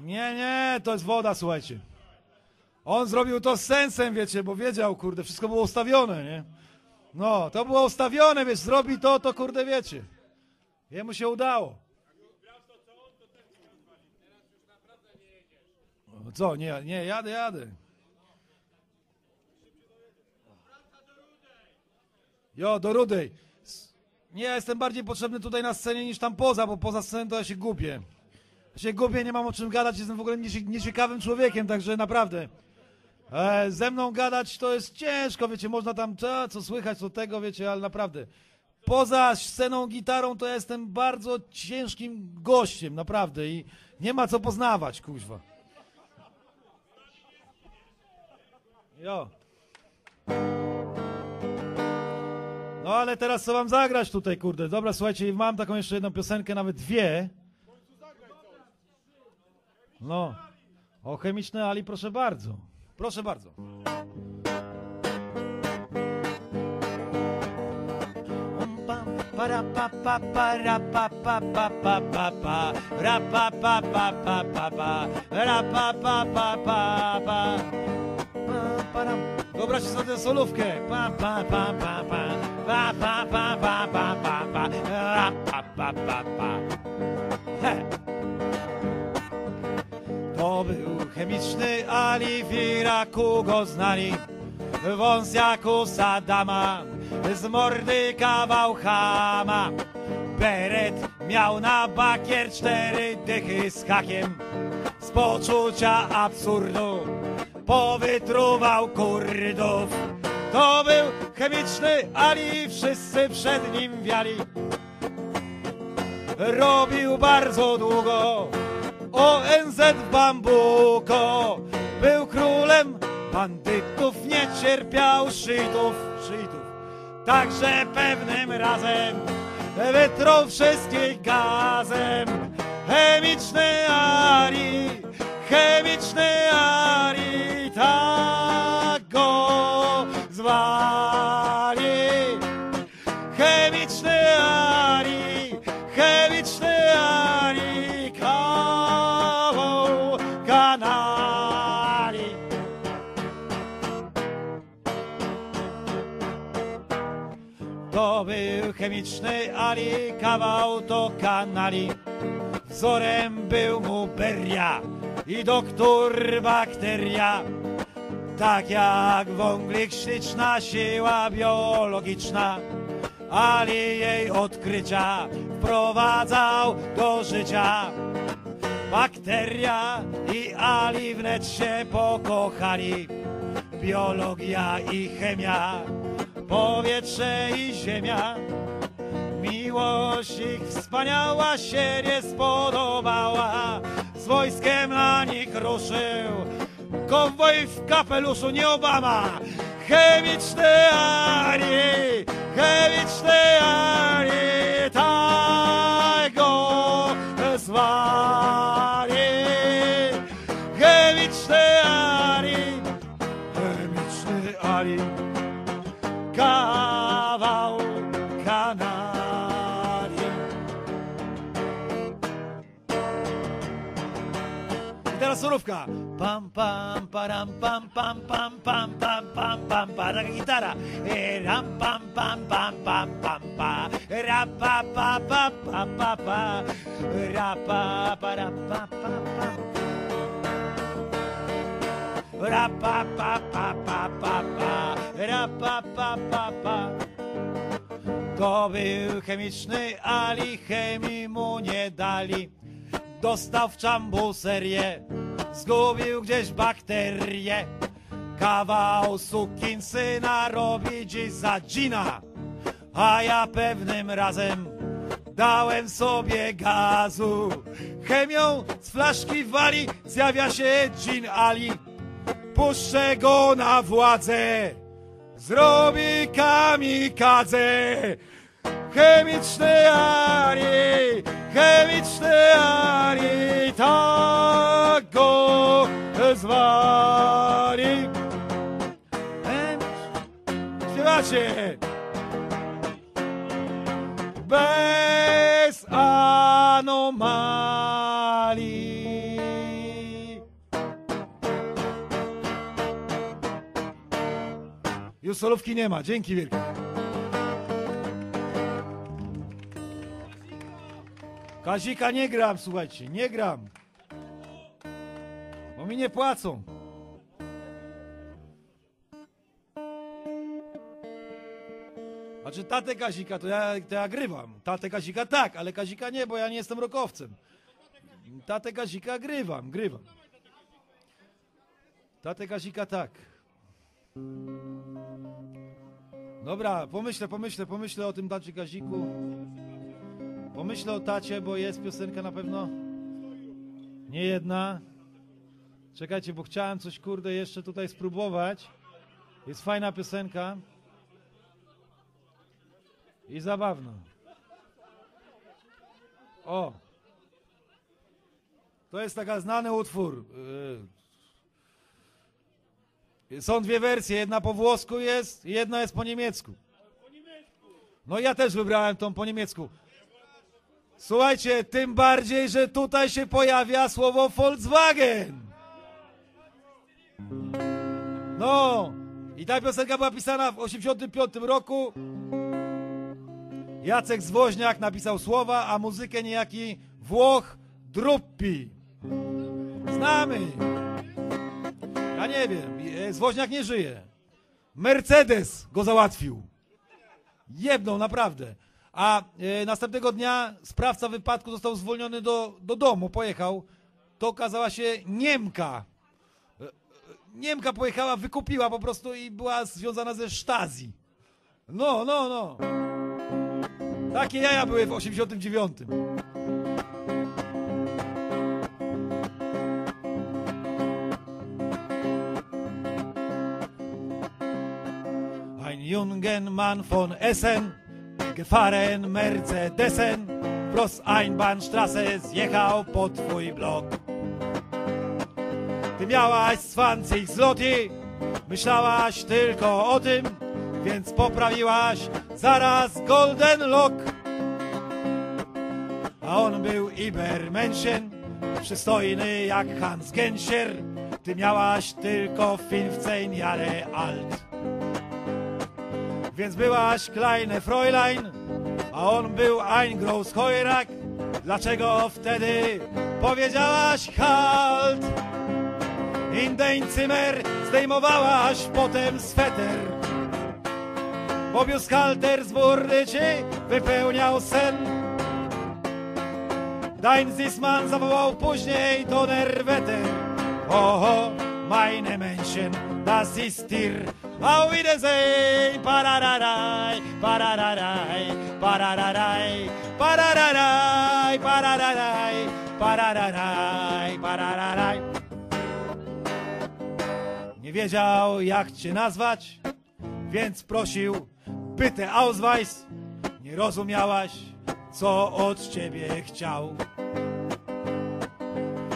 Nie, nie, to jest woda, słuchajcie. On zrobił to z sensem, wiecie, bo wiedział, kurde, wszystko było ustawione, nie? No, to było ustawione, wiesz, zrobi to, to kurde, wiecie. Jemu się udało. Co, nie, nie, jadę, jadę. Jo, do Rudej. Nie, ja jestem bardziej potrzebny tutaj na scenie niż tam poza, bo poza sceną to ja się gubię. Się gubię, nie mam o czym gadać, jestem w ogóle nieci- nieciekawym człowiekiem, także naprawdę. E, ze mną gadać to jest ciężko, wiecie, można tam co, co słychać, co tego, wiecie, ale naprawdę. Poza sceną, gitarą to ja jestem bardzo ciężkim gościem, naprawdę i nie ma co poznawać, kuźwa. Jo. No ale teraz co mam zagrać tutaj, kurde. Dobra, słuchajcie, mam taką jeszcze jedną piosenkę, nawet dwie. No. O chemiczne Ali, proszę bardzo. Proszę bardzo. Para pa pa para pa pa pa pa pa pa ra pa pa pa pa pa pa ra pa pa pa pa pa pa para Wyobraźcie sobie tę solówkę. Pa pa pa pa pa pa pa pa pa pa pa pa ra pa pa pa pa chemiczny Ali, w Iraku go znali. Wąs jak u Sadama, z mordy kawał chama. Beret miał na bakier cztery dychy z hakiem. Z poczucia absurdu powytruwał Kurdów. To był chemiczny Ali, wszyscy przed nim wiali robił bardzo długo. ONZ w Bambuko był królem bandytów, nie cierpiał szytów, szytów. Także pewnym razem wytrął wszystkich gazem. Chemiczny Ari, chemiczny Ari, tak był chemiczny Ali, kawał to kanali. Wzorem był mu Beria i doktor bakteria. Tak jak wąglik śliczna siła biologiczna, Ali jej odkrycia wprowadzał do życia. Bakteria i Ali wnet się pokochali. Biologia i chemia, powietrze i ziemia. Miłość ich wspaniała się nie spodobała. Z wojskiem na nich ruszył. Kowboj w kapeluszu, nie Obama. Chemiczny Ari, chemiczny Ari, tak go zwali. Chemiczny Ari, chemiczny Ari, surówka. Pam, pam, param, pam, pam, pam, pam, pam, pam, pam, pa, taka gitara. E, ram, pam, pam, pam, pam, pam, pa, ra, pa, pa, pa, pa, pa, pa, ra, pa, pa, ra, pa, pa, pa. Ra, pa, pa, pa, pa, pa, pa, ra, pa, pa, pa, pa. To był chemiczny Ali, chemii mu nie dali. Dostał w czambu serię, zgubił gdzieś bakterie. Kawał sukinsyna robi dziś za dzina, a ja pewnym razem dałem sobie gazu. Chemią z flaszki wali, zjawia się Gin Ali. Puszczę go na władzę, zrobi kamikadze. Chemiczny Ari, Хевичте ари, так го звали. Śpiewacie! Bez anomalii. Już solówki nie ma, dzięki wielkie. Kazika nie gram, słuchajcie, nie gram. Bo mi nie płacą. Znaczy tatę Kazika to ja, to ja grywam. Tatę Kazika tak, ale Kazika nie, bo ja nie jestem rokowcem. Tatę Kazika grywam, grywam. Tatę Kazika tak. Dobra, pomyślę, pomyślę, pomyślę o tym tacie Kaziku. Pomyślę o tacie, bo jest piosenka na pewno nie jedna. Czekajcie, bo chciałem coś kurde jeszcze tutaj spróbować. Jest fajna piosenka. I zabawna. O! To jest taka znany utwór. Yy. Są dwie wersje, jedna po włosku jest, jedna jest po niemiecku. No ja też wybrałem tą po niemiecku. Słuchajcie, tym bardziej, że tutaj się pojawia słowo Volkswagen. No, i ta piosenka była pisana w 1985 roku. Jacek Zwoźniak napisał słowa, a muzykę niejaki Włoch Druppi. Znamy. Ja nie wiem, Zwoźniak nie żyje. Mercedes go załatwił. Jedną, naprawdę. A e, następnego dnia sprawca wypadku został zwolniony do, do domu, pojechał. To okazała się Niemka. E, e, Niemka pojechała, wykupiła po prostu i była związana ze Stasi. No, no, no. Takie jaja były w 89. Ein jungen Mann von Essen, gefahren Mercedesen, prost Einbahnstraße zjechał pod twój blok. Ty miałaś 20 zloty, myślałaś tylko o tym, więc poprawiłaś zaraz Golden Lock. A on był Ibermenschen, przystojny jak Hans Genscher. Ty miałaś tylko 15 Jahre alt. Więc byłaś kleine Fräulein, a on był ein Großheurak. Dlaczego wtedy powiedziałaś halt? In dein Zimmer zdejmowałaś potem sweter. Bo Biuskalter z burdy ci wypełniał sen. Dein Zisman zawołał później Donnerwetter. Oho, meine Menschen, das ist dir Auf Wiedersehen, parararaj, parararaj, parararaj, parararaj, parararaj, parararaj, parararaj. Nie wiedział jak cię nazwać, więc prosił, bitte Ausweis. Nie rozumiałaś, co od ciebie chciał.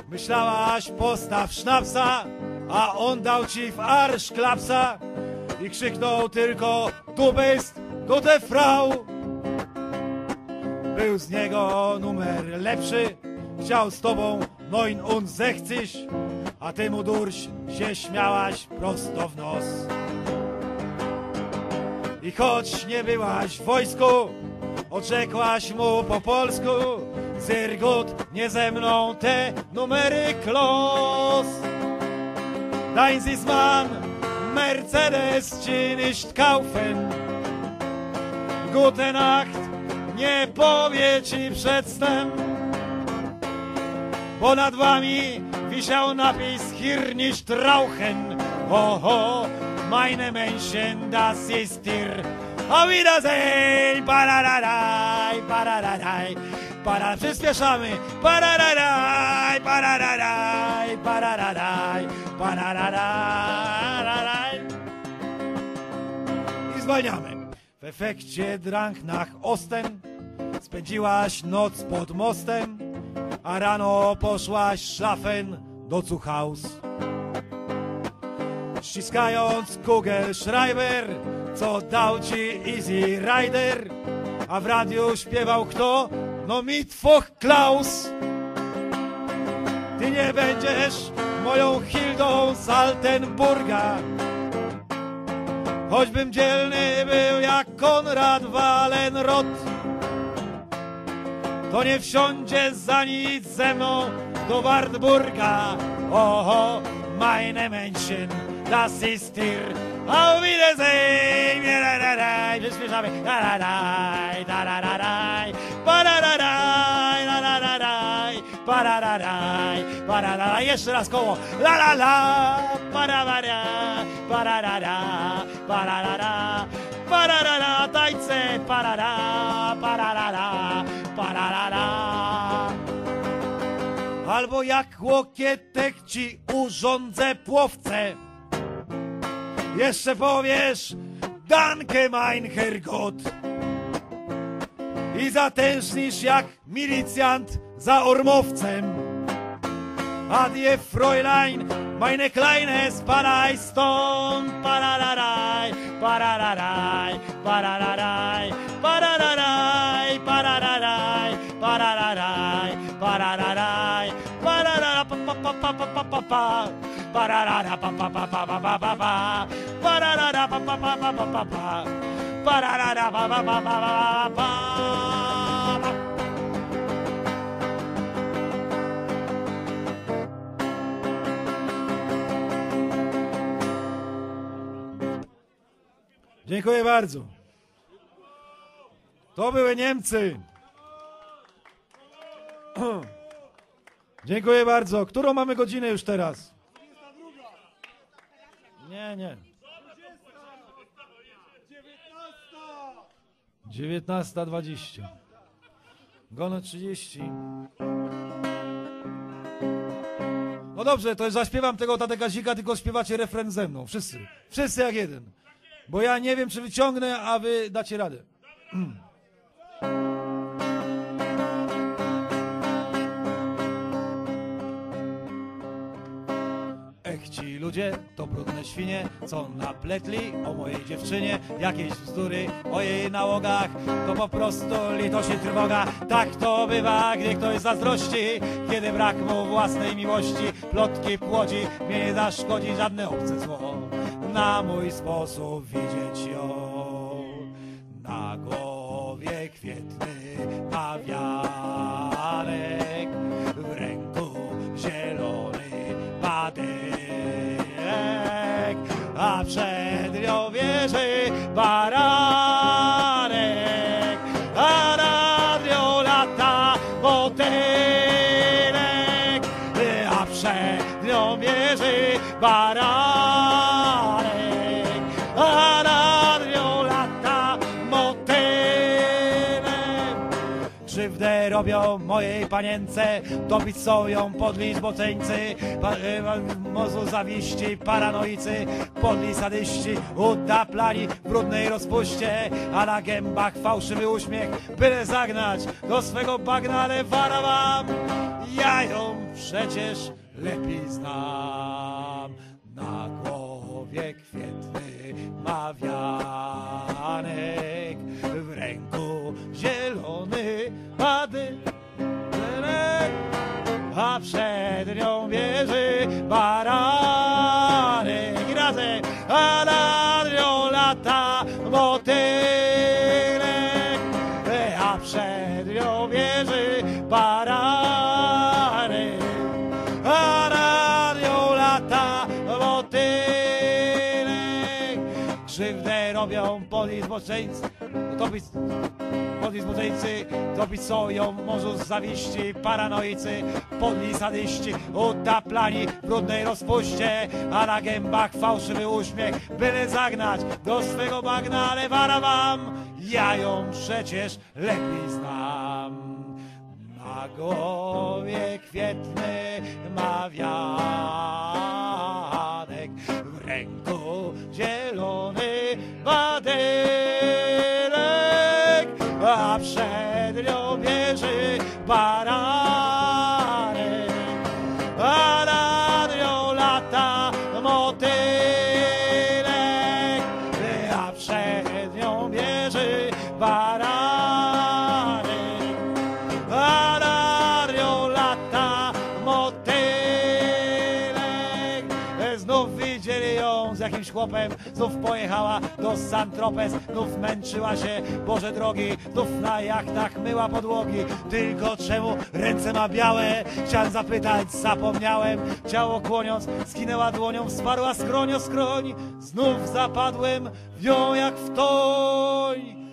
Myślałaś, postaw sznapsa, a on dał ci w arsz klapsa i krzyknął tylko Du bist gute Frau. Był z niego numer lepszy, chciał z tobą neun und sechzig, a ty mu durś się śmiałaś prosto w nos. I choć nie byłaś w wojsku, odrzekłaś mu po polsku, sehr gut, nie ze mną te numery klos. Dein Sisman, Mercedes ci nicht kaufen. Gute Nacht, nie powie ci przedtem, bo nad wami wisiał napis Hier nicht rauchen. Oho, meine Menschen, das ist dir. Auf Wiedersehen, parararaj, parararaj, para, przyspieszamy, parararaj, parararaj, parararaj, parararaj. Zwalniamy. W efekcie Drang nach Osten spędziłaś noc pod mostem, a rano poszłaś szlafen do Zuchaus. Ściskając Google Schreiber, co dał ci Easy Rider, a w radiu śpiewał kto? No Mitwoch Klaus. Ty nie będziesz moją Hildą z Altenburga. Choćbym dzielny był jak Konrad Walenrod, to nie wsiądzie za nic ze mną do Wartburga. Oho, meine Menschen, das ist hier. Auf Wiedersehen, wir śpiewamy, para la jeszcze raz koło la la la. Para la la para la para la tańce para la para para albo jak łokietek ci urządzę płowce. Jeszcze powiesz Danke mein Herrgott i zatęsknisz jak milicjant za ormowcem. Adje Fräulein, meine kleine spadaj stąd, parararaj, parararaj, parararaj, parararaj, parararaj, parararaj, parararaj, pararara pa pa pa pa pa pa pa pararara pa pa pa pa pa pa pa pa pararara pa pa pa pa pa pa pa pararara pa pa pa pa pa pa pa Dziękuję bardzo. To były Niemcy. Dziękuję bardzo. Którą mamy godzinę już teraz? Nie, nie. 19.20. Gono 30. No dobrze, to zaśpiewam tego Tadeka Zika, tylko śpiewacie refren ze mną. Wszyscy. Wszyscy jak jeden. Bo ja nie wiem, czy wyciągnę, a wy dacie radę. Ech, ci ludzie to brudne świnie, co napletli o mojej dziewczynie jakieś bzdury o jej nałogach. To po prostu litość i trwoga. Tak to bywa, gdy ktoś zazdrości, kiedy brak mu własnej miłości. Plotki płodzi, mnie nie zaszkodzi żadne obce zło. Na mój sposób widzieć ją. Na głowie kwietny pawianek, w ręku zielony badynek, a przed nią wieży baranek, a nad nią lata motylek, a przed nią wieży baranek, robią mojej panience, topić są ją podli zboceńcy, pa, e, mozu zawiści, paranoicy, podli sadyści, utaplani w brudnej rozpuście, a na gębach fałszywy uśmiech, byle zagnać do swego bagna, ale wara wam, ja ją przecież lepiej znam. Na głowie kwietny ma wianek, a przed nią wieży baranek. I razem, a nad nią lata motylek, a przed nią wieży baranek, a nad nią lata motylek. Krzywdę robią podli zboczeńcy, topić, podli zboczeńcy, topić soją morzu zawiści, paranoicy, podli sadyści, utaplani w brudnej rozpuście, a na gębach fałszywy uśmiech, byle zagnać do swego bagna, ale wara wam, ja ją przecież lepiej znam. Na głowie kwietny ma wianek, baranek, a nad nią lata motylek, a przed nią wieży baranek. Arario lata motylek Znów widzieli ją z jakimś chłopem, znów pojechała do San Tropez, znów męczyła się, Boże drogi, znów na jachtach myła podłogi. Tylko czemu ręce ma białe? Chciałem zapytać, zapomniałem. Ciało kłoniąc, skinęła dłonią, wsparła skroń o skroń. Znów zapadłem w nią jak w toń.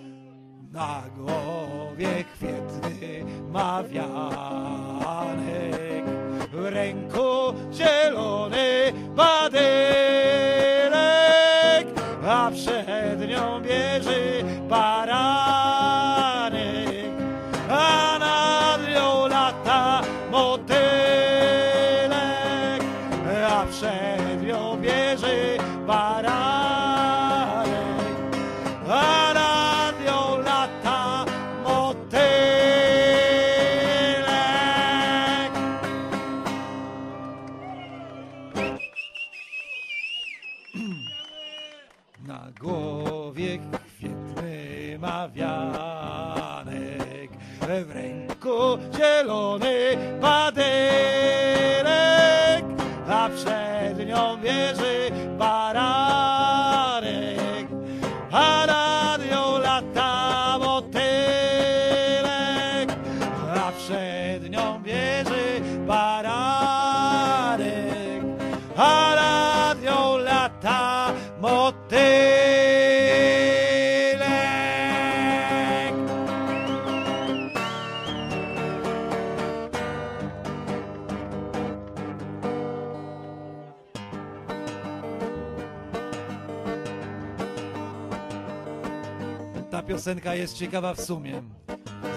Na głowie kwietny ma wianek, w ręku zielony badynek, a przed nią bierze baranek, a nad nią lata motylek, a przed nią bierze baranek, piosenka jest ciekawa w sumie.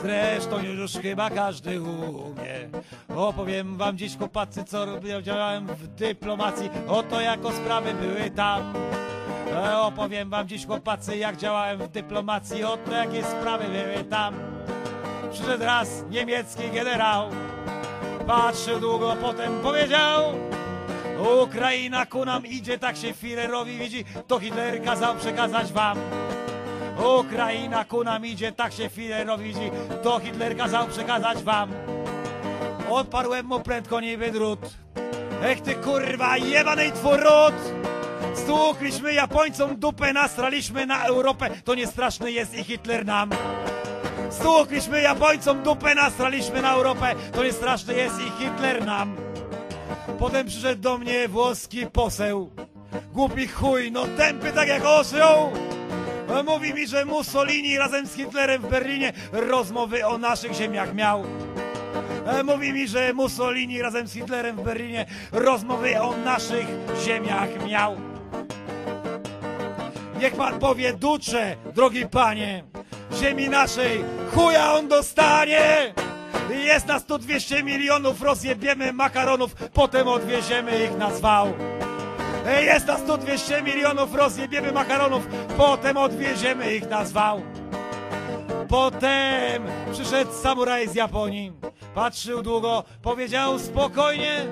Zresztą już chyba każdy umie. Opowiem wam dziś chłopacy, co działałem w dyplomacji. Oto jako sprawy były tam. Opowiem wam dziś chłopacy, jak działałem w dyplomacji. Oto jakie sprawy były tam. Przyszedł raz niemiecki generał. Patrzył długo, potem powiedział Ukraina ku nam idzie, tak się Führerowi widzi To Hitler kazał przekazać wam Ukraina ku nam idzie, tak się Führerowi widzi. To Hitler kazał przekazać wam. Odparłem mu prędko niby drut Ech ty kurwa jebanej twór Stłukliśmy Japońcom dupę, nastraliśmy na Europę. To nie straszny jest i Hitler nam. Stłukliśmy Japońcom dupę, nastraliśmy na Europę. To nie straszny jest i Hitler nam. Potem przyszedł do mnie włoski poseł. Głupi chuj, no tępy tak jak osioł Mówi mi, że Mussolini razem z Hitlerem w Berlinie rozmowy o naszych ziemiach miał. E, Mówi mi, że Mussolini razem z Hitlerem w Berlinie rozmowy o naszych ziemiach miał. Niech pan powie ducze, drogi panie, ziemi naszej chuja on dostanie. Jest nas tu 200 milionów, rozjebiemy makaronów, potem odwieziemy ich na zwał. Jest nas tu 200 milionów, rozjebiemy makaronów, potem odwieziemy ich na zwał. Potem przyszedł samuraj z Japonii, patrzył długo, powiedział spokojnie.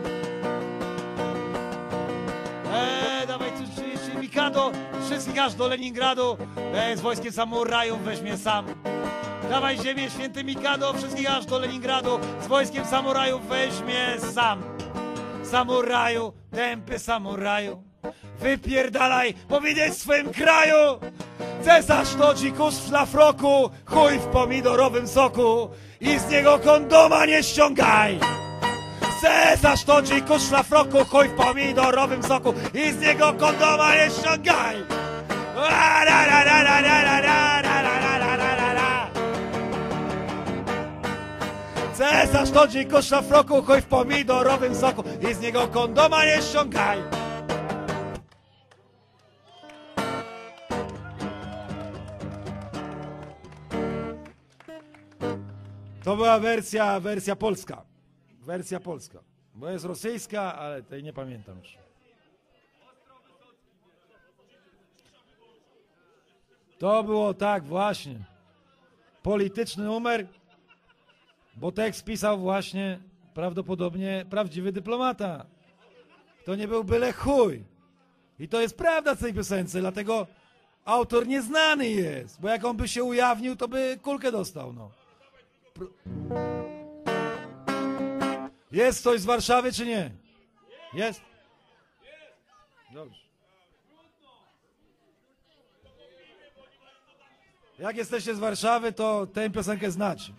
Eee, dawaj, czy, czy Mikado, wszystkich aż do Leningradu, eee, z wojskiem samurajów weźmie sam. Dawaj ziemię, święty Mikado, wszystkich aż do Leningradu, z wojskiem samurajów weźmie sam. Samuraju, tępy samuraju, wypierdalaj, powiedzieć swym kraju! Cesarz to dzikus w szlafroku, chuj w pomidorowym soku i z niego kondoma nie ściągaj! Cesarz to dzikus w szlafroku, chuj w pomidorowym soku i z niego kondoma nie ściągaj! La, la, la, la, la, la, la, la, Cesarz to dzikus w szlafroku, chuj w pomidorowym soku i z niego kondoma nie ściągaj! To była wersja, wersja polska. Wersja polska. Bo jest rosyjska, ale tej nie pamiętam już. To było tak właśnie. Polityczny numer, bo tekst pisał właśnie prawdopodobnie prawdziwy dyplomata. To nie był byle chuj. I to jest prawda w tej piosence, dlatego autor nieznany jest, bo jak on by się ujawnił, to by kulkę dostał, no. Pro... Jest ktoś z Warszawy, czy nie? Jest? Dobrze. Jak jesteście z Warszawy, to tę piosenkę znacie.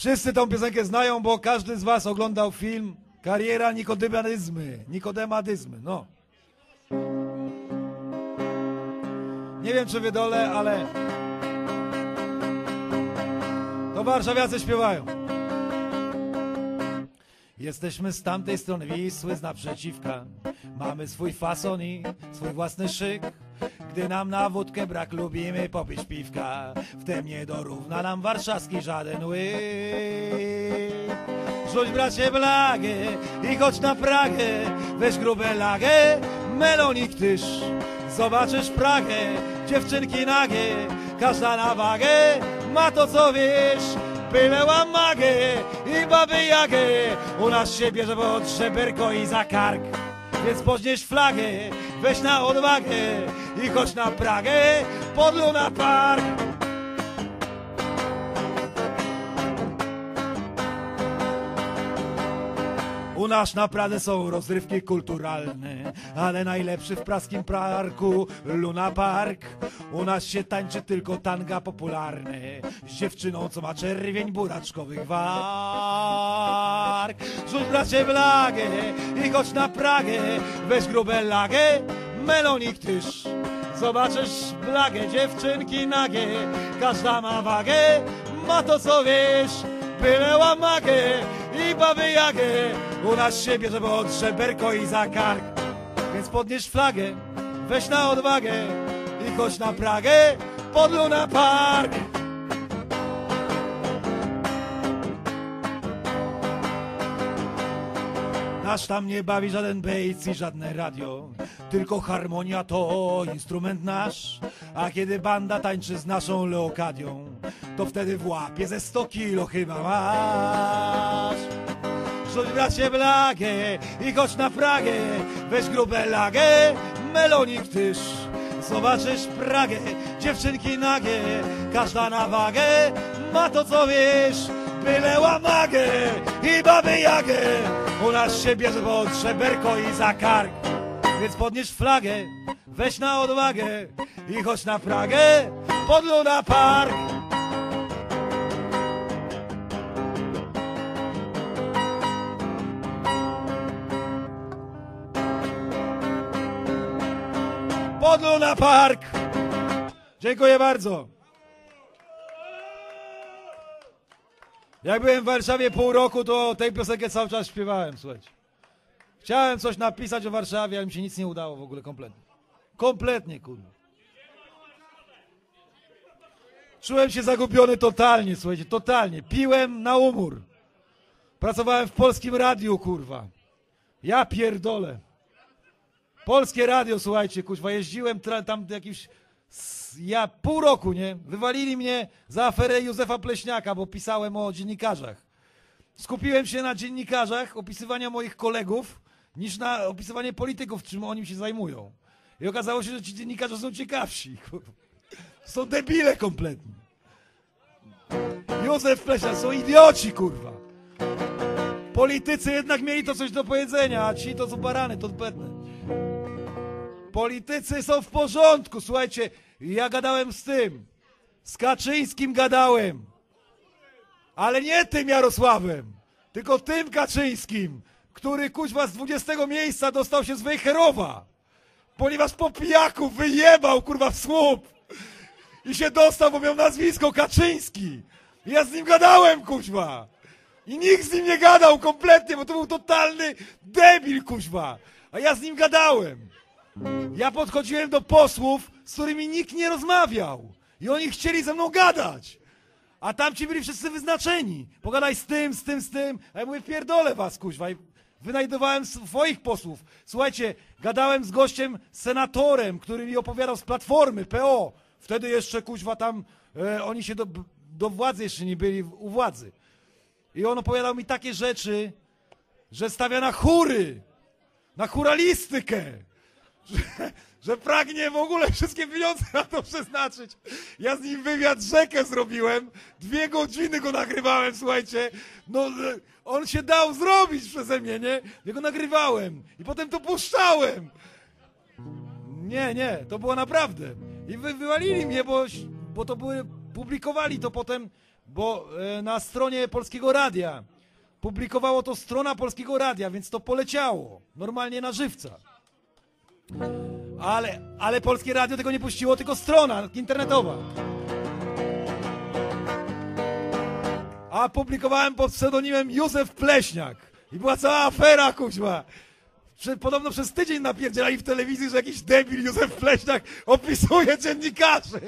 Wszyscy tą piosenkę znają, bo każdy z was oglądał film Kariera Nikodemadyzmy. Nikodemadyzmy, no. Nie wiem, czy wydole, ale to warszawiacy śpiewają. Jesteśmy z tamtej strony Wisły, z naprzeciwka. Mamy swój fason i swój własny szyk. Gdy nam na wódkę brak, lubimy popić piwka. Wtem nie dorówna nam warszawski żaden łyk. Rzuć bracie blagę i chodź na Pragę. Weź grube lagę, melonik tyż. Zobaczysz Pragę, dziewczynki nagie. Każda na wagę ma to co wiesz. Byle magę i baby jagę. U nas się bierze pod żeberko i za kark. Więc podnieś flagę, weź na odwagę i chodź na Pragę, pod Luna Park. U nas naprawdę są rozrywki kulturalne, ale najlepszy w praskim parku Luna Park. U nas się tańczy tylko tanga popularne z dziewczyną, co ma czerwień buraczkowych warg. Rzuć bracie blagę i chodź na Pragę, weź grube lagę, melonik tyż. Zobaczysz blagę, dziewczynki nagie, każda ma wagę, ma to co wiesz, byle łamagę i baby jagę. U nas się pod żeberko i za kark, więc podnieś flagę, weź na odwagę i chodź na Pragę pod Luna Park. Nasz tam nie bawi żaden bejc i żadne radio, tylko harmonia to instrument nasz. A kiedy banda tańczy z naszą leokadią, to wtedy w łapie ze 100 kilo chyba masz. Rzuć bracie blagę i chodź na Pragę, weź grube lagę, melonik tyż. Zobaczysz Pragę, dziewczynki nagie, każda na wagę, ma to co wiesz, byle łamagę i baby jagę. U nas się bierze pod żeberko i za kark, więc podnieś flagę, weź na odwagę i chodź na Pragę, pod Luna Park. Pod Luna Park. Dziękuję bardzo. Jak byłem w Warszawie pół roku, to tej piosenkę cały czas śpiewałem, słuchajcie. Chciałem coś napisać o Warszawie, ale mi się nic nie udało w ogóle kompletnie. Kompletnie, kurwa. Czułem się zagubiony totalnie, słuchajcie, totalnie. Piłem na umór. Pracowałem w polskim radiu, kurwa. Ja pierdolę. Polskie radio, słuchajcie, kurwa, jeździłem tam s- Ja pół roku, nie? Wywalili mnie za aferę Józefa Pleśniaka, bo pisałem o dziennikarzach. Skupiłem się na dziennikarzach, opisywania moich kolegów, niż na opisywanie polityków, czym oni się zajmują. I okazało się, że ci dziennikarze są ciekawsi. Są debile kompletnie. Józef Pleśniak, są idioci, kurwa. Politycy jednak mieli to coś do powiedzenia, a ci to są barany, to pewne. Politycy są w porządku, słuchajcie, ja gadałem z tym, z Kaczyńskim gadałem, ale nie tym Jarosławem, tylko tym Kaczyńskim, który kuźwa z 20 miejsca dostał się z Wejherowa, ponieważ po pijaku wyjebał kurwa w słup i się dostał, bo miał nazwisko Kaczyński. I ja z nim gadałem, kuźwa. I nikt z nim nie gadał kompletnie, bo to był totalny debil, kuźwa. A ja z nim gadałem. Ja podchodziłem do posłów, z którymi nikt nie rozmawiał. I oni chcieli ze mną gadać. A tamci byli wszyscy wyznaczeni. Pogadaj z tym, z tym, z tym. A ja mówię, pierdolę was, kuźwa. I wynajdowałem swoich posłów. Słuchajcie, gadałem z gościem, senatorem, który mi opowiadał z Platformy, PO. Wtedy jeszcze, kuźwa, tam e, oni się do, do władzy jeszcze nie byli u władzy. I on opowiadał mi takie rzeczy, że stawia na chóry, na churalistykę. Że, że pragnie w ogóle wszystkie pieniądze na to przeznaczyć. Ja z nim wywiad rzekę zrobiłem, dwie godziny go nagrywałem, słuchajcie. No, e, on się dał zrobić przeze mnie, nie? Ja go nagrywałem i potem to puszczałem. Nie, nie, to było naprawdę. I wy, wywalili mnie, bo, bo to były, publikowali to potem, bo e, na stronie Polskiego Radia. Publikowało to strona Polskiego Radia, więc to poleciało. Normalnie na żywca. Ale, ale Polskie Radio tego nie puściło, tylko strona internetowa. A publikowałem pod pseudonimem Józef Pleśniak. I była cała afera, kuźma. Podobno przez tydzień napierdzielali w telewizji, że jakiś debil Józef Pleśniak opisuje dziennikarzy.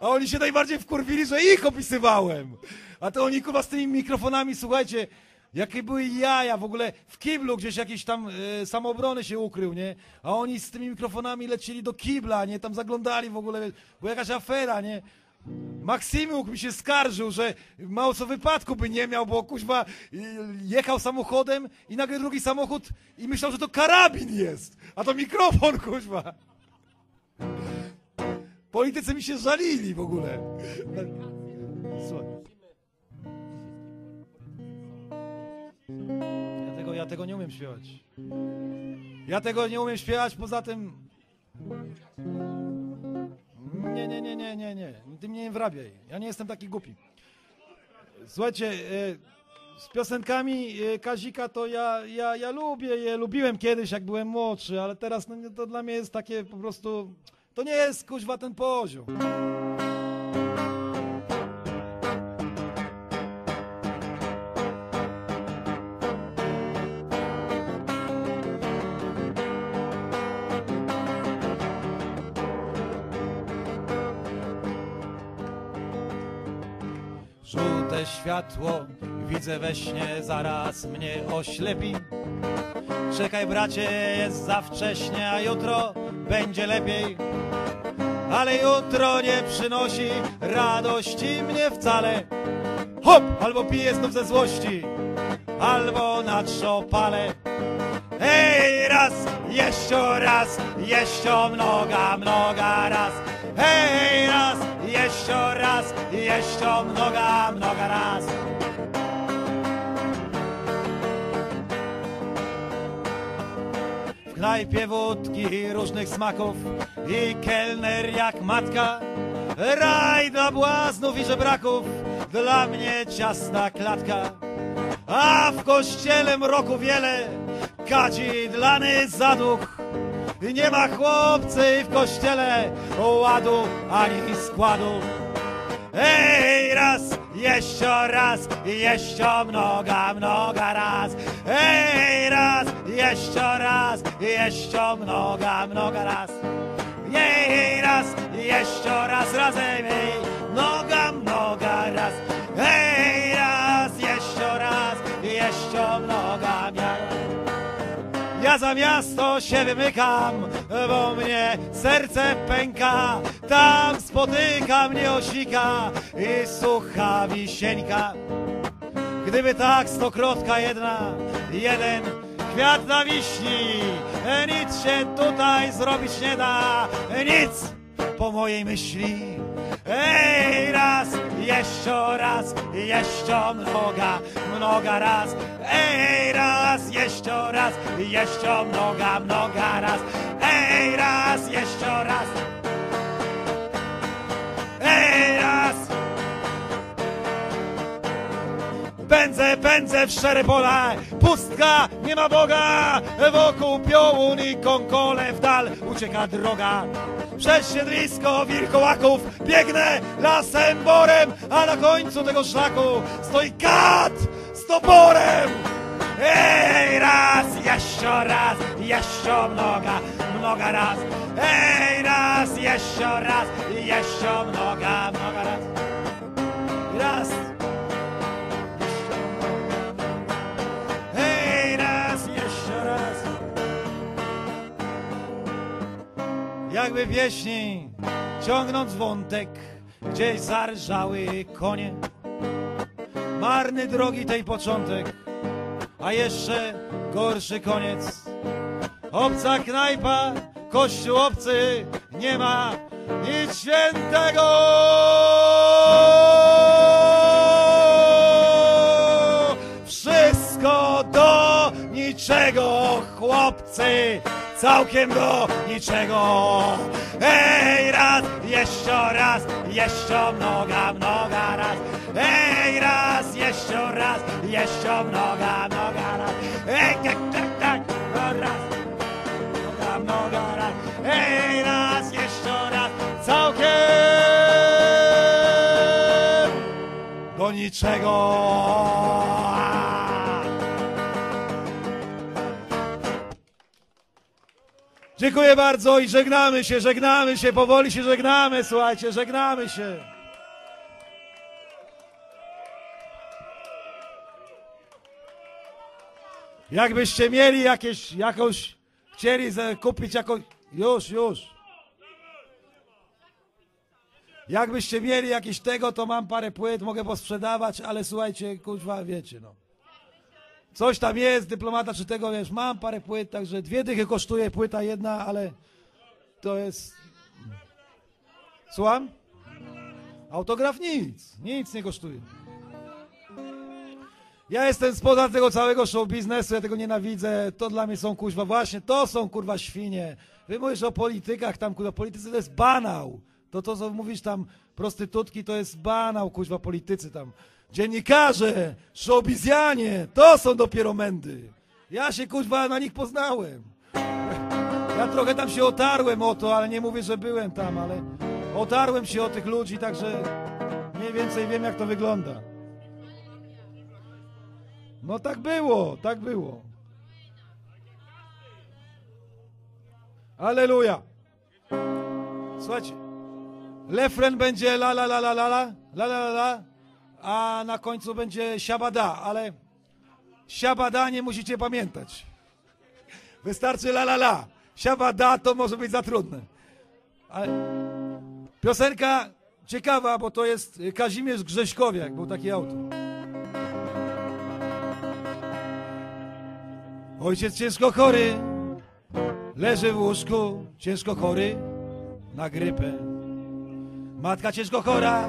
A oni się najbardziej wkurwili, że ich opisywałem. A to oni kurwa z tymi mikrofonami, słuchajcie, jakie były jaja w ogóle w kiblu gdzieś jakiś tam e, samoobrony się ukrył, nie? A oni z tymi mikrofonami lecieli do kibla, nie? Tam zaglądali w ogóle, była jakaś afera, nie? Maksymuk mi się skarżył, że mało co wypadku by nie miał, bo kuźwa y, jechał samochodem i nagle drugi samochód i myślał, że to karabin jest, a to mikrofon kuźwa. Politycy mi się żalili w ogóle. Słuchaj. Ja tego, ja tego nie umiem śpiewać. Ja tego nie umiem śpiewać, poza tym nie, nie, nie, nie, nie, nie. Ty mnie nie wrabiaj. Ja nie jestem taki głupi. Słuchajcie, e, z piosenkami e, Kazika to ja, ja, ja lubię je, lubiłem kiedyś, jak byłem młodszy, ale teraz no, to dla mnie jest takie po prostu... To nie jest, kuźwa, ten poziom. Światło widzę we śnie, zaraz mnie oślepi. Czekaj bracie, jest za wcześnie, a jutro będzie lepiej. Ale jutro nie przynosi radości mnie wcale. Hop! Albo piję znów ze złości, albo na trzopale. Hej, raz, jeszcze raz, jeszcze mnoga, mnoga raz. Hej, raz, jeszcze raz, jeszcze mnoga, mnoga raz. W knajpie wódki różnych smaków i kelner jak matka. Raj dla błaznów i żebraków, dla mnie ciasna klatka. A w kościele mroku wiele, kadzidlany zaduch. Nie ma chłopcy w kościele ładu ani składu. Ej, raz, jeszcze raz, jeszcze mnoga, mnoga raz. Ej, raz, jeszcze raz, jeszcze mnoga, mnoga raz. Ej, raz, jeszcze raz, razem, ej, mnoga, mnoga raz. Ej, raz, jeszcze raz, jeszcze mnoga, mnoga ja za miasto się wymykam, bo mnie serce pęka. Tam spotyka mnie osika i sucha wisieńka. Gdyby tak stokrotka jedna, jeden kwiat na wiśni, nic się tutaj zrobić nie da, nic po mojej myśli. Ej, raz, jeszcze raz, jeszcze mnoga, mnoga raz. Ej, raz, jeszcze raz, jeszcze mnoga, mnoga raz. Ej, raz, jeszcze raz. Ej, raz. Pędzę, pędzę w szere pola, pustka, nie ma Boga, wokół piołun i konkole w dal ucieka droga. Przez siedlisko wilkołaków biegnę lasem borem, a na końcu tego szlaku stoi kat z toporem. Ej, raz, jeszcze raz, jeszcze mnoga, mnoga raz. Ej, raz, jeszcze raz, jeszcze mnoga, mnoga raz. Jakby pieśni, ciągnąc wątek, gdzieś zarżały konie. Marny drogi tej początek, a jeszcze gorszy koniec. Obca knajpa Kościół obcy nie ma nic świętego. Wszystko do niczego, chłopcy, całkiem do niczego. Ej, raz, jeszcze raz, jeszcze mnoga, mnoga raz. Ej, raz, jeszcze raz, jeszcze mnoga, mnoga raz. Ej, tak, tak, tak, raz, mnoga, mnoga raz. Ej, raz, jeszcze raz, całkiem do niczego. Dziękuję bardzo i żegnamy się, żegnamy się, powoli się żegnamy, słuchajcie, żegnamy się. Jakbyście mieli jakieś, jakąś, chcieli kupić jakąś, już, już. Jakbyście mieli jakieś tego, to mam parę płyt, mogę posprzedawać, ale słuchajcie, kuźwa, wiecie, no. Coś tam jest, dyplomata czy tego, wiesz, mam parę płyt, także dwie dychy kosztuje płyta jedna, ale to jest... Słucham? Autograf nic, nic nie kosztuje. Ja jestem spoza tego całego show biznesu, ja tego nienawidzę, to dla mnie są kuźwa, właśnie to są kurwa świnie. Wy mówisz o politykach tam, kurwa, politycy to jest banał. To to, co mówisz tam, prostytutki, to jest banał, kuźwa, politycy tam. Dziennikarze, showbizjanie, to są dopiero mędy. Ja się, kuźwa, na nich poznałem. Ja trochę tam się otarłem o to, ale nie mówię, że byłem tam, ale otarłem się o tych ludzi, także mniej więcej wiem, jak to wygląda. No tak było, tak było. Aleluja. Słuchajcie, refren będzie la la la la la la la la la la, a na końcu będzie siabada, ale siabada nie musicie pamiętać. Wystarczy la la la. Siabada to może być za trudne. Ale piosenka ciekawa, bo to jest Kazimierz Grześkowiak, był taki autor. Ojciec ciężko chory, leży w łóżku, ciężko chory na grypę. Matka ciężko chora,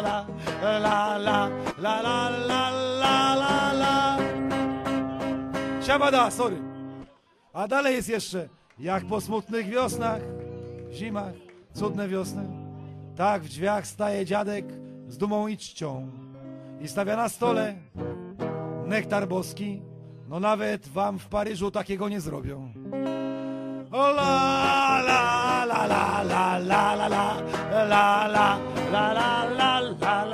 la la la la la la la la la la Siabada, sorry. A dalej jest jeszcze jak po smutnych wiosnach, zimach, cudne wiosny. Tak w drzwiach staje dziadek z dumą i czcią i stawia na stole nektar boski. No nawet wam w Paryżu takiego nie zrobią. O la la la la la la la la la la la la la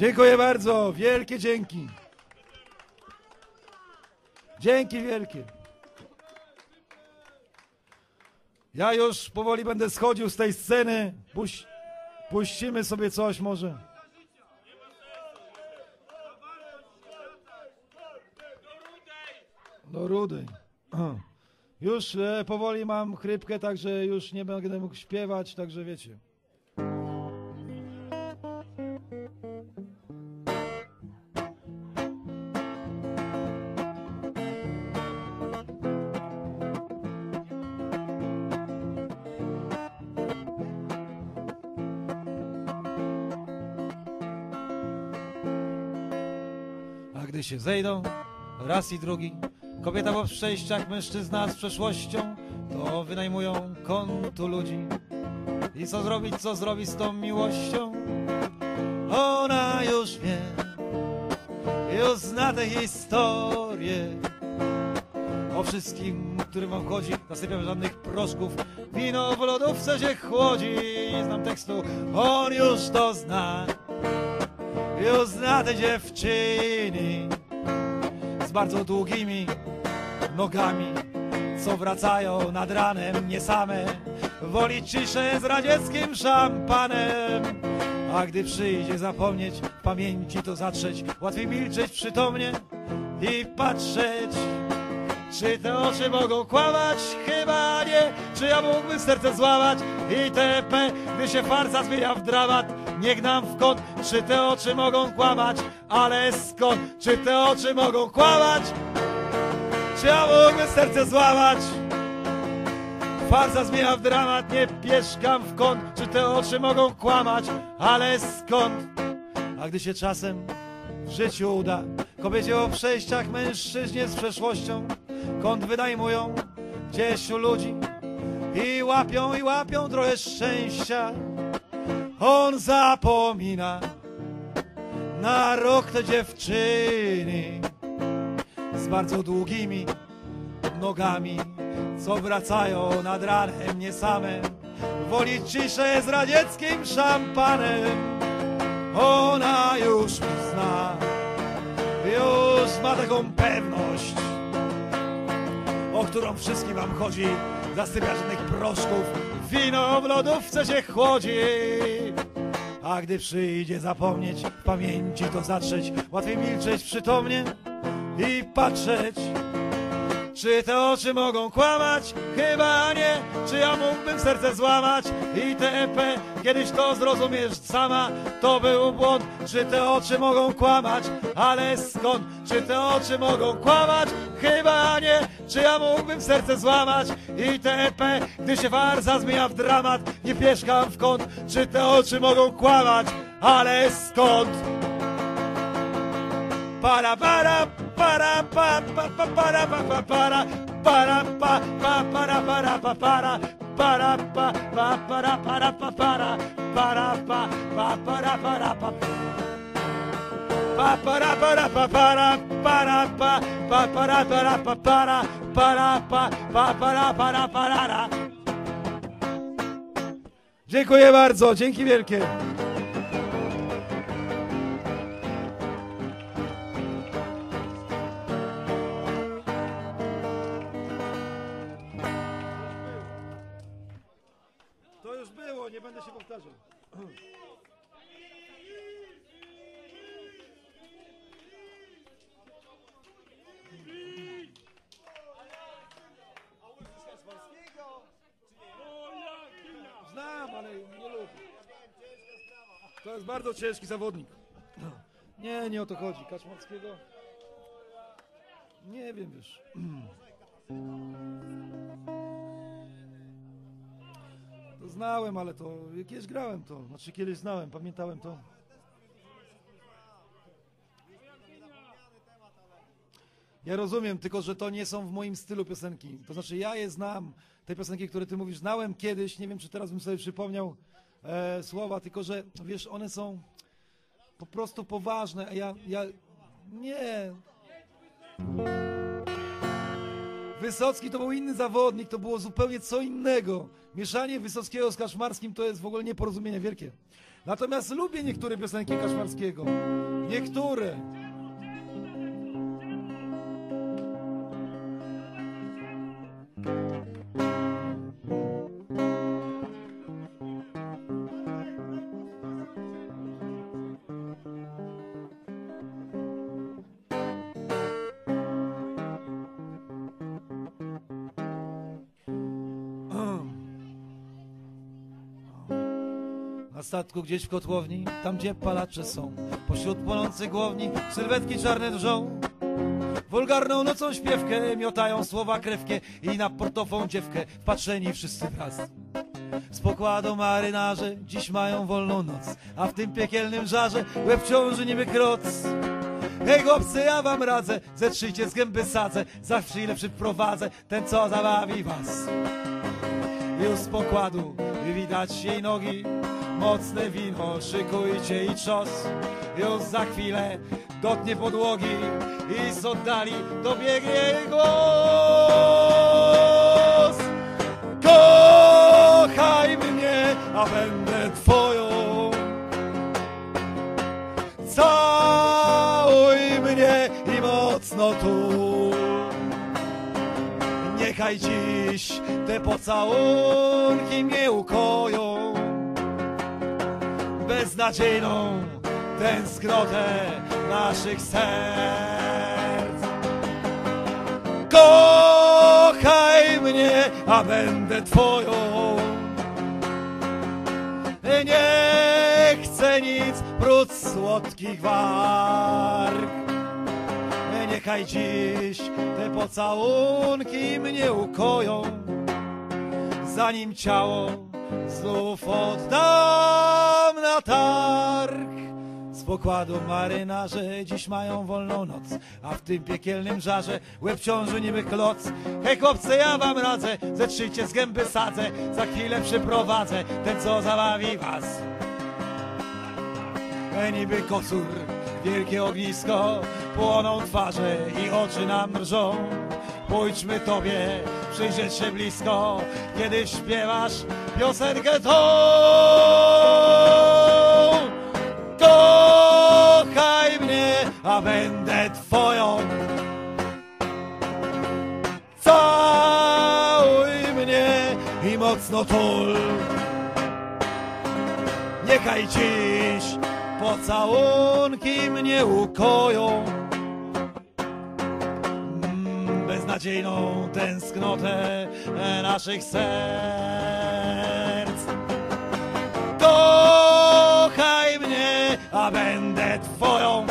Dziękuję bardzo, wielkie dzięki. Dzięki wielkie. Ja już powoli będę schodził z tej sceny. Puś, puścimy sobie coś może. Do rudej. Już e, powoli mam chrypkę, także już nie będę mógł śpiewać, także wiecie. Się zejdą raz i drugi, kobieta po przejściach, mężczyzna z przeszłością, to wynajmują kontu ludzi. I co zrobić, co zrobić z tą miłością? Ona już wie, już zna tę historię. O wszystkim, którym wam chodzi, nasypiam żadnych proszków. Wino w lodówce się chłodzi, znam tekstu, on już to zna. Już zna te dziewczyny z bardzo długimi nogami, co wracają nad ranem nie same. Woli ciszę z radzieckim szampanem. A gdy przyjdzie zapomnieć pamięci to zatrzeć, łatwiej milczeć przytomnie i patrzeć. Czy te oczy mogą kłamać? Chyba nie. Czy ja mógłbym serce złamać? ITP, gdy się farsa zmienia w dramat, nie gnam w kąt. Czy te oczy mogą kłamać? Ale skąd? Czy te oczy mogą kłamać? Czy ja mógłbym serce złamać? Farsa zmienia w dramat, nie pieszkam w kąt. Czy te oczy mogą kłamać? Ale skąd? A gdy się czasem w życiu uda Kobiecie o przejściach, mężczyźnie z przeszłością Kąt wynajmują gdzieś u ludzi I łapią, i łapią trochę szczęścia On zapomina na rok te dziewczyny Z bardzo długimi nogami Co wracają nad ranem nie same Woli ciszę z radzieckim szampanem ona już mnie zna, już ma taką pewność, o którą wszystkim wam chodzi. Zasypia żadnych proszków, wino w lodówce się chłodzi. A gdy przyjdzie zapomnieć, w pamięci to zatrzeć, łatwiej milczeć przytomnie i patrzeć. Czy te oczy mogą kłamać? Chyba nie. Czy ja mógłbym serce złamać? I te EP, kiedyś to zrozumiesz sama, to był błąd. Czy te oczy mogą kłamać? Ale skąd? Czy te oczy mogą kłamać? Chyba nie. Czy ja mógłbym serce złamać? I te EP, gdy się farsa zmienia w dramat, nie pieszkam w kąt. Czy te oczy mogą kłamać? Ale skąd? para para para pa pa pa para pa pa para. Para pa pa para para pa para. Para pa pa para para pa para. Para pa pa para para pa pa para para pa para. Para pa pa para para pa para. Para pa pa para para para Dziękuję bardzo, dzięki wielkie. Bardzo ciężki zawodnik. Nie, nie o to chodzi. Kaczmarskiego? Nie wiem, wiesz. To znałem, ale to kiedyś grałem to. Znaczy kiedyś znałem, pamiętałem to. Ja rozumiem, tylko że to nie są w moim stylu piosenki. To znaczy ja je znam, te piosenki, które ty mówisz, znałem kiedyś, nie wiem czy teraz bym sobie przypomniał e, słowa, tylko że wiesz, one są po prostu poważne, ja, ja nie. Wysocki to był inny zawodnik, to było zupełnie co innego. Mieszanie Wysockiego z Kaszmarskim to jest w ogóle nieporozumienie wielkie. Natomiast lubię niektóre piosenki Kaszmarskiego. Niektóre. Statku gdzieś w kotłowni, tam gdzie palacze są. Pośród płonących głowni sylwetki czarne drżą. Wulgarną nocą śpiewkę miotają słowa krewkie I na portofą dziewkę wpatrzeni wszyscy wraz. Z pokładu marynarze dziś mają wolną noc A w tym piekielnym żarze łeb ciąży niby kroc. Hej chłopcy, ja wam radzę, zetrzyjcie z gęby sadzę Za chwilę przyprowadzę ten, co zabawi was już z pokładu widać jej nogi. Mocne wino, szykujcie i czos. Już za chwilę dotknie podłogi I z oddali dobiegnie jej głos. Kochaj mnie, a będę twoją. Całuj mnie i mocno tu Niechaj dziś te pocałunki mnie ukoją. Beznadziejną tęsknotę naszych serc. Kochaj mnie, a będę twoją. Nie chcę nic prócz słodkich warg Niechaj dziś te pocałunki mnie ukoją, zanim ciało znów oddam na targ. Z pokładu marynarze dziś mają wolną noc, a w tym piekielnym żarze łeb ciąży niby kloc. Hej chłopcy, ja wam radzę, zetrzyjcie z gęby sadzę, za chwilę przyprowadzę ten, co zabawi was. Hej niby kocur, wielkie ognisko, płoną twarze i oczy nam drżą. Pójdźmy Tobie przyjrzeć się blisko, kiedy śpiewasz piosenkę tą. Kochaj mnie, a będę Twoją. Całuj mnie i mocno tul. Niechaj dziś pocałunki mnie ukoją. Mm, Beznadziejną tęsknotę naszych serc. Kochaj mnie, a będę Twoją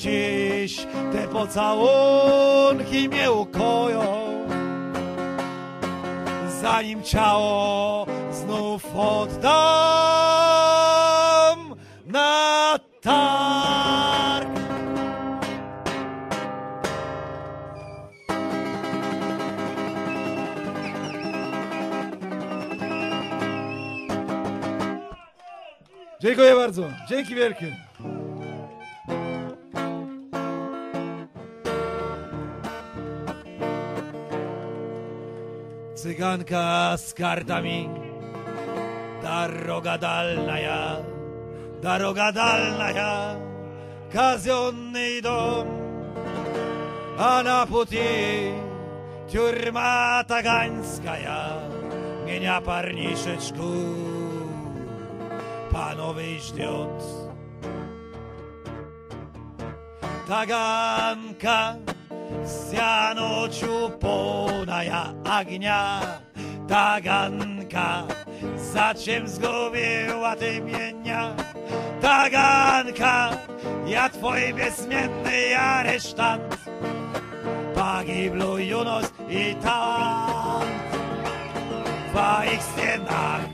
dziś te pocałunki mnie ukoją Zanim ciało znów oddam na targ Dziękuję bardzo. Dzięki wielkie. Cyganka z kartami, droga dalnaja, droga dalnaja, казенный дом. a na pути тюрьма таганская меня парнишечку пановый ждет. Таганка Zjanoću pona ja agnia taganka Zaczem zgubiła ty mienia Taganka Ja twój bezmienny aresztant Pagiblu Junos i tant. W twoich stjenach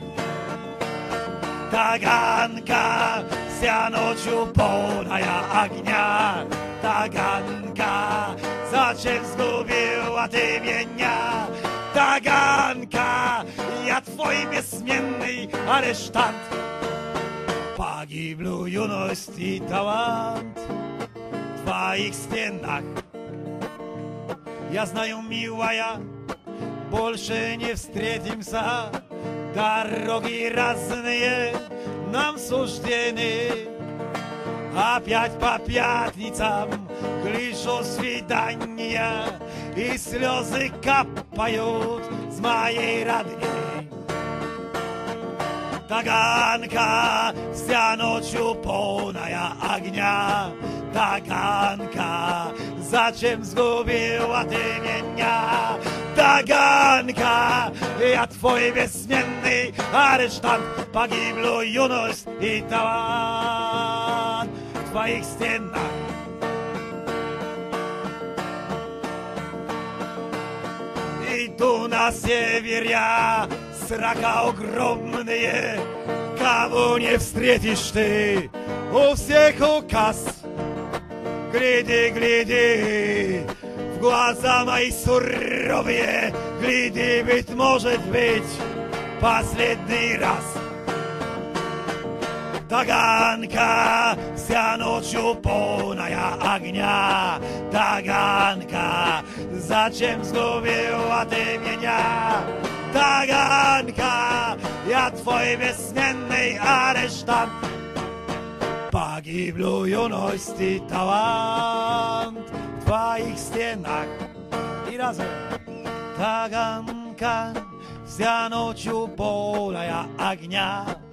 Taganka Zjanoću pona ja agnia Taganka зачем сгубила ты меня? Таганка, я твой бессменный арештант. Погиблю юность и талант в твоих стенах. Я знаю, милая, больше не встретимся. Дороги разные нам суждены. Опять по пятницам клишу свидания, И слезы капают с моей родни. Таганка вся ночью полная огня. Таганка, зачем сгубила ты меня? Таганка, я твой бессменный арештант, погиблю юность и талант в твоих стенах. Иду на север я, срока огромные, кого не встретишь ты, у всех указ. Гляди, гляди, в глаза мои суровые, гляди, быть может быть, последний раз. Taganka z janociu ponaja agnia, taganka za czym zgubiła ty mienia. Taganka, ja twojej bezmiennej aresztant, pagiblu juności talant w twoich stenach i razem taganka z janociu ponaja agnia.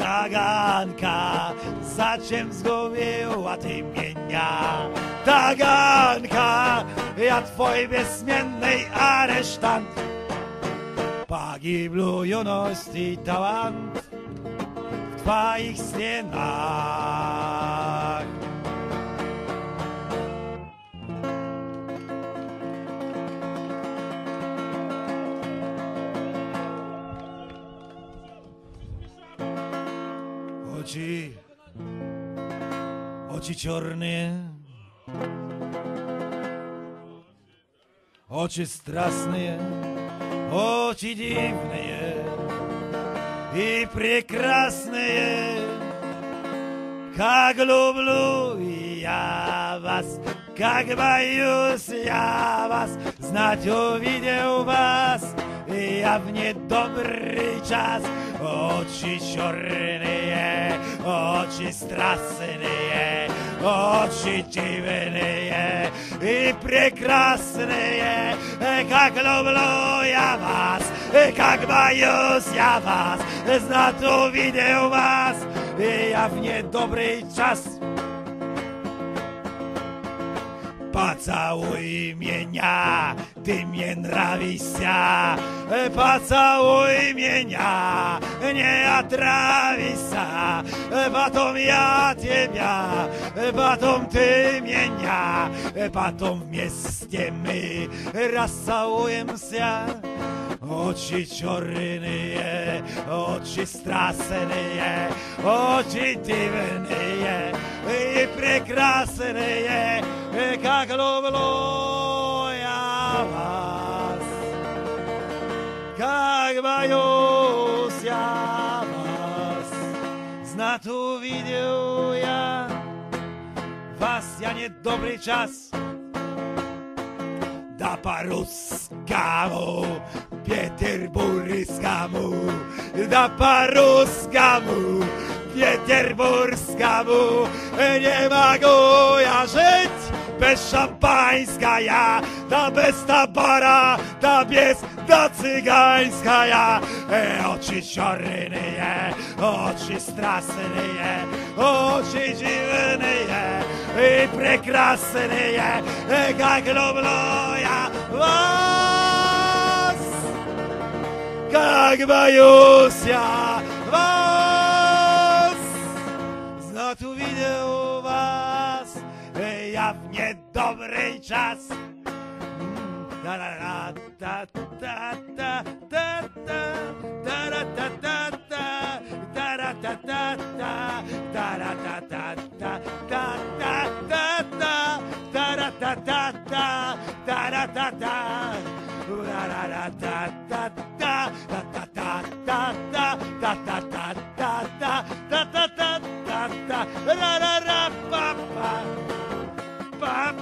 Taganka, zaczem zgubiła ty mienia. Taganka, ja twój bezmiennej aresztant. Pogiblu junost i talent w twoich stjenach. Очи, очи черные, очи страстные, очи дивные и прекрасные, как люблю я вас, как боюсь я вас, знать увидел вас, javně dobrý čas. Oči čorny je, oči strasny je, oczy divny je, i prekrásny je, jak lovlo ja was, jak bajus ja was, na to video vás, je javně dobry czas. Поцелуй меня, ты мне нравишься, поцелуй меня, не отравися, потом я тебя, потом ты меня, потом вместе мы расцелуемся. Очи черные, очи страстные, очи дивные и E Kakalovo loja vás, kak bajosia vás, znatu videl ja. Vás, ja nedobrý čas, da pa ruskamu, pieterburskamu, da pa ruskamu, pieterburskamu, e, nie ma go ja żyć. bez szampańska ja, ta bez tabara, ta bez ta cygańska ja. E, oczy sioryny je, oczy strasyny je, oczy dziwny je, i prekrasny je, e, jak lubię ja was, jak bajus ja. dobry czas. Da, da, da, da, da, da, da, da, da, da, da, da da da da da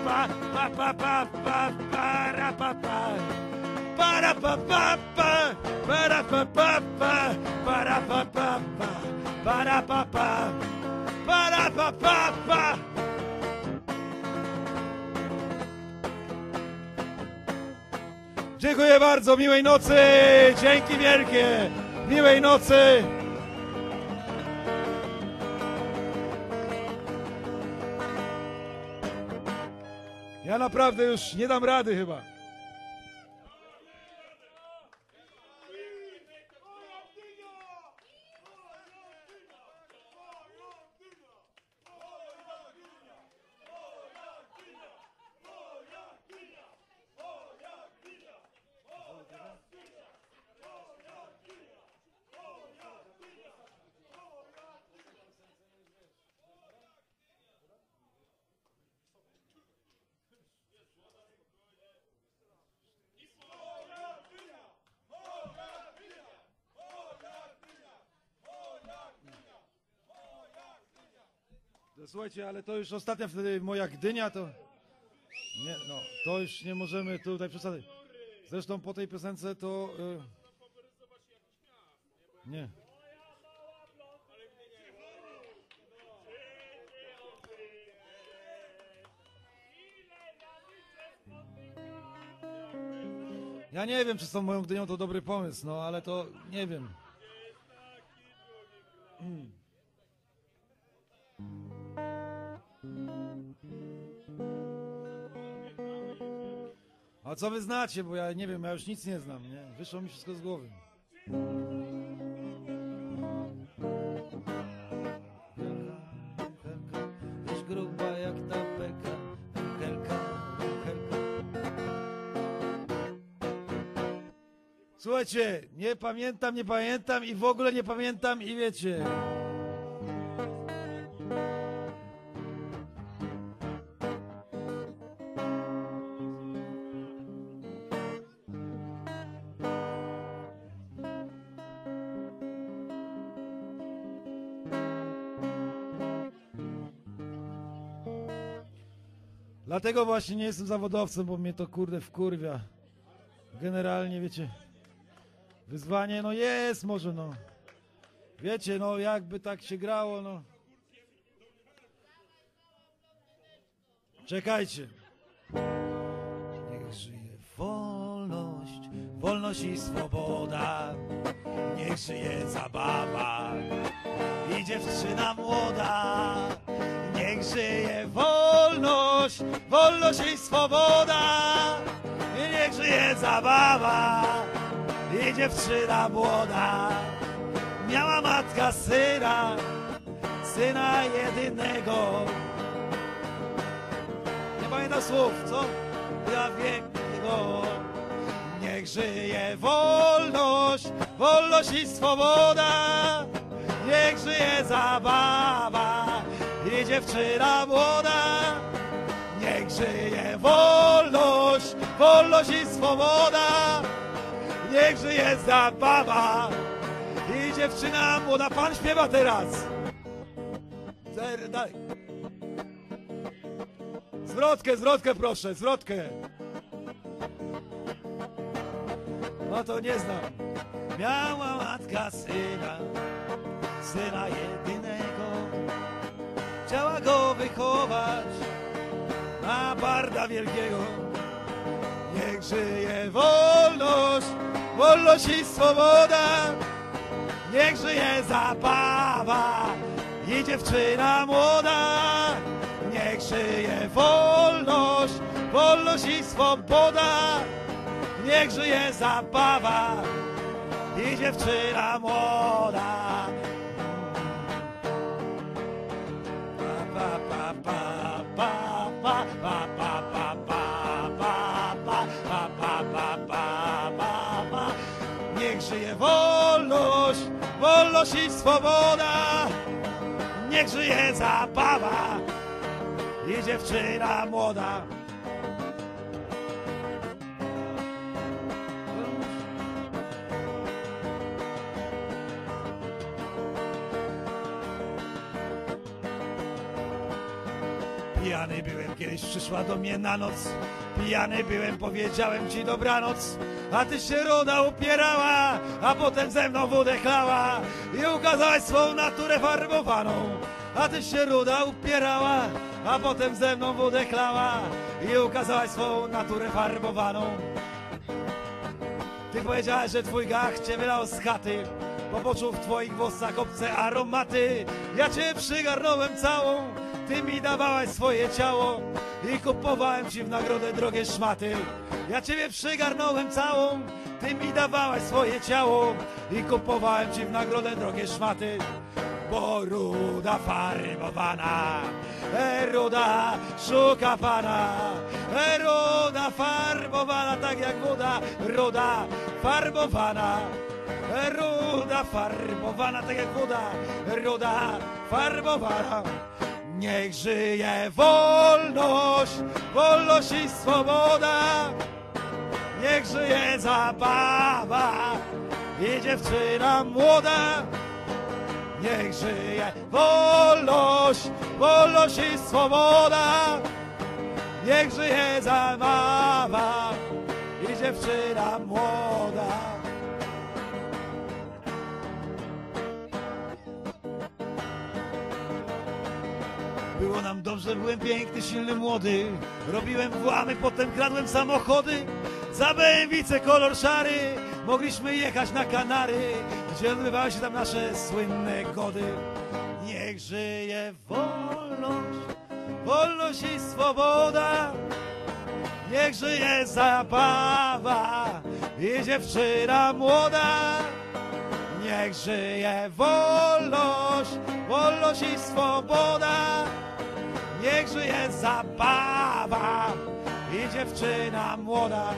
pa pa pa pa pa para pa pa. Para pa pa pa. Para pa pa pa. Para pa pa pa. Para pa pa. Para pa pa pa. Dziękuję bardzo, miłej nocy, dzięki wielkie, miłej nocy. Ja naprawdę już nie dam rady chyba. Słuchajcie, ale to już ostatnia wtedy moja Gdynia, to... Nie, no, to już nie możemy tutaj przesady. Zresztą po tej piosence to... Y... Nie. Ja nie wiem, czy z tą moją Gdynią to dobry pomysł, no ale to nie wiem. Mm. Co wy znacie, bo ja nie wiem, ja już nic nie znam, nie? Wyszło mi wszystko z głowy. Słuchajcie, nie pamiętam, nie pamiętam i w ogóle nie pamiętam i wiecie. Dlatego właśnie nie jestem zawodowcem, bo mnie to kurde wkurwia. Generalnie, wiecie, wyzwanie no jest może, no. Wiecie, no jakby tak się grało, no. Czekajcie. Niech żyje wolność, wolność i swoboda. Niech żyje zabawa i dziewczyna młoda. Niech żyje wolność, wolność i swoboda. Niech żyje zabawa i dziewczyna młoda. Miała matka syna, syna jedynego. Nie pamiętam słów, co? Ja wielkiego. Niech żyje wolność, wolność i swoboda. Niech żyje zabawa i dziewczyna młoda. Niech żyje wolność, wolność i swoboda. Niech żyje zabawa i dziewczyna młoda. Pan śpiewa teraz. Dalej. Zwrotkę, zwrotkę proszę, zwrotkę. No to nie znam. Miała matka syna, syna jedynego. Chciała go wychować a barda wielkiego. Niech żyje wolność, wolność i swoboda, niech żyje zabawa i dziewczyna młoda. Niech żyje wolność, wolność i swoboda, niech żyje zabawa i dziewczyna młoda. Pa, pa, pa, pa, pa. Niech żyje wolność, wolność i swoboda. Niech żyje zabawa i dziewczyna młoda. Pijany byłem, kiedyś przyszła do mnie na noc. Pijany byłem, powiedziałem ci dobranoc. A ty się ruda upierała, a potem ze mną wódę chlała i ukazałaś swą naturę farbowaną. A ty się ruda upierała, a potem ze mną wódę chlała i ukazałaś swą naturę farbowaną. Ty powiedziałaś, że twój gach cię wylał z chaty, bo poczuł w twoich włosach obce aromaty. Ja cię przygarnąłem całą, ty mi dawałaś swoje ciało i kupowałem ci w nagrodę drogie szmaty. Ja ciebie przygarnąłem całą, ty mi dawałaś swoje ciało i kupowałem ci w nagrodę drogie szmaty. Bo ruda farbowana, e, ruda szuka pana, e, ruda farbowana, tak jak woda, ruda farbowana. E, Ruda farbowana, tak jak woda, ruda farbowana. Niech żyje wolność, wolność i swoboda. Niech żyje zabawa i dziewczyna młoda. Niech żyje wolność, wolność i swoboda. Niech żyje zabawa i dziewczyna młoda. Dobrze, byłem piękny, silny, młody. Robiłem włamy, potem kradłem samochody. Za BMW kolor szary mogliśmy jechać na Kanary, gdzie odbywały się tam nasze słynne gody. Niech żyje wolność, wolność i swoboda. Niech żyje zabawa i dziewczyna młoda. Niech żyje wolność, wolność i swoboda. Niech żyje zabawa i dziewczyna młoda.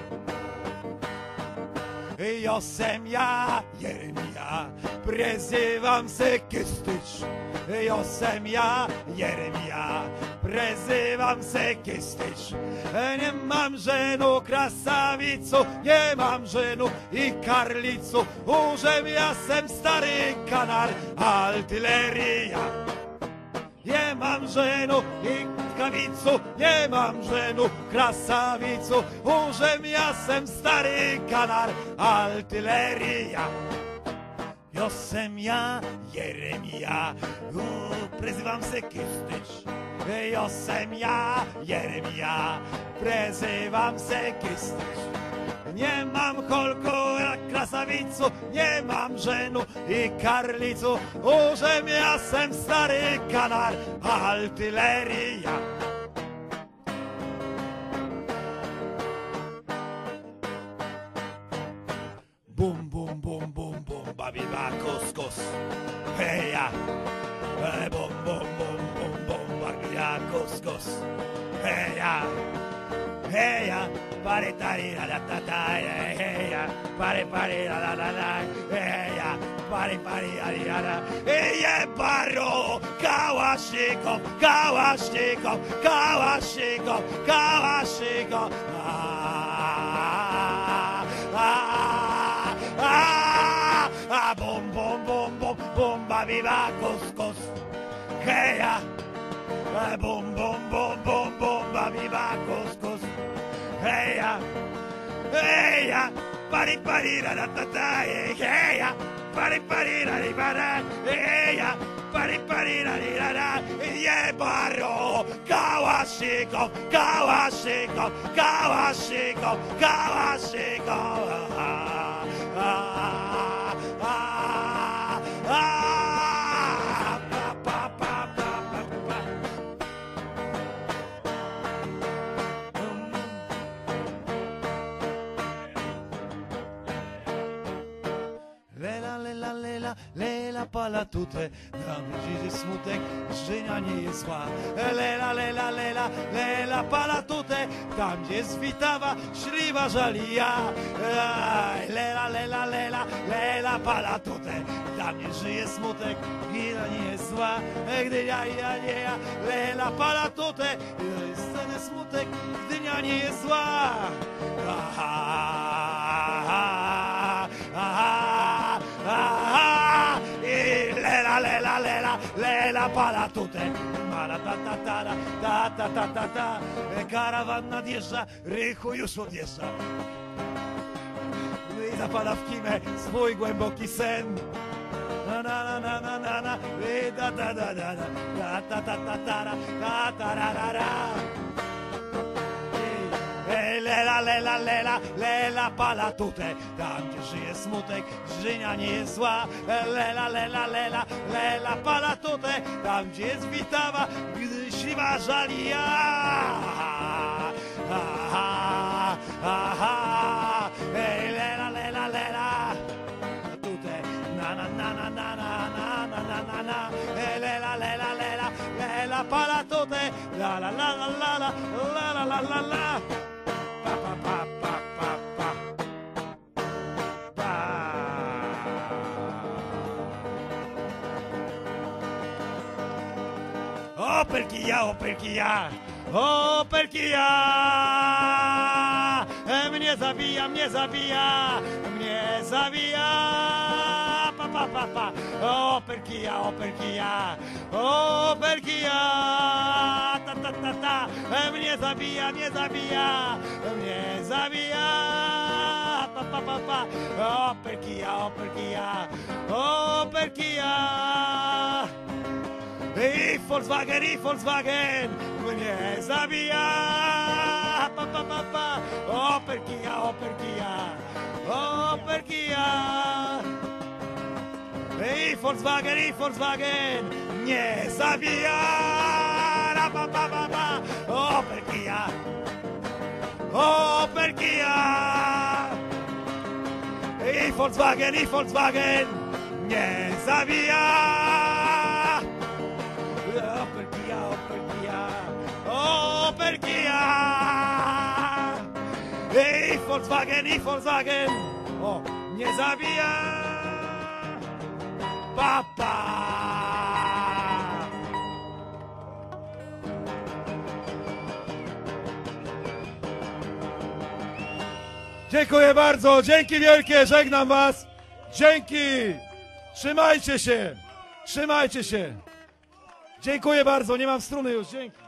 Josem ja, Jeremia, prezywam se Kystycz. Josem ja, Jeremia, prezywam se Kystycz. Nie mam żenu krasawicu, nie mam żenu i karlicu. Użem jasem stary kanar, artyleria. Nie mam żenu i kawicu, nie mam żenu, krasawicu. Użem jasem stary kanar, artyleria. Josem ja, Jeremia, prezywam se Kystycz. Josem ja, Jeremia, prezywam se Kystycz. Nie mam kolku, krasawicu, nie mam żenu i karlicu. Użem jasem stary kanar, artyleria. Bum, bum, bum, bum, bum, babiba, kos, kos. Heja. E, Bum, bum, bum, bum, bum, babiba, kos, kos. Heja. Heja. pare tari la la ta ta eh, eh, eh, ella pare pare la la la la ella pare pare la la la paro kawashiko kawashiko kawashiko kawashiko ah, ah ah ah ah bom bom bom bom bomba viva cos cos. Ella bom bom bom bom bomba viva cos ya. Hey ya. Pari pari ra ra ta ta. Hey ya. Pari pari ra ri ba ra. Hey ya. Pari pari ra ri ra ra. Ye barro. Kawashiko. Kawashiko. Kawashiko. Kawashiko. Ah, ah. ah. Lela pala tutaj Nam dziś smutek, życia nie jest zła. Lela, lela, lela, lela pala tutaj Tam gdzie zwitawa, śliwa żalija Aj, Lela, lela, lela, lela pala tutaj Tam nie żyje smutek, życia nie jest zła. Gdy ja, nie ja, lela pala tutaj Jest ten smutek, gdy ja nie jest zła. Aha, aha, lela, lela, pala tutaj. Mala ta ta ta ta ta ta ta ta Karawan nadjeżdża, Rychu już odjeżdża. No I zapada w kimę swój głęboki sen. Na na na na na na I da da da da da ta ta ta ta ta ta ta ra ra Ej, Lela, lela, lela, lela pala tutaj Tam gdzie żyje smutek, życia nie jest zła Lela, lela, lela, lela pala tutaj Tam gdzie jest witawa, gdy siwa żalija Aha, aha, ej, lela, lela, lela Tutaj, na na na na na na na na na na lela, lela, lela, lela pala tutaj La la la la la la, la la la la la perkija, o perkija, o perkija. Mnie zabija, mnie zabija, mnie zabija. Pa, pa, pa, pa. O perkija, o perkija, o perkija. Ta, ta, ta, ta. Mnie zabija, mnie zabija, mnie zabija. Pa, pa, pa, pa. O perkija, o perkija. Volkswagen i Volkswagen, mnie zabija. Pa, pa, pa, pa. Opel Kia, Opel Kia, Opel Kia. I Volkswagen, i Volkswagen, nie zabija. Ra, pa, pa, pa, pa. Opel Kia, Opel Kia. I Volkswagen, i Volkswagen, nie zabija. Ej, Volkswagen, i Volkswagen, o, nie zabija. Papa. Dziękuję bardzo, dzięki wielkie, żegnam was. Dzięki. Trzymajcie się, trzymajcie się. Dziękuję bardzo, nie mam struny już, dzięki.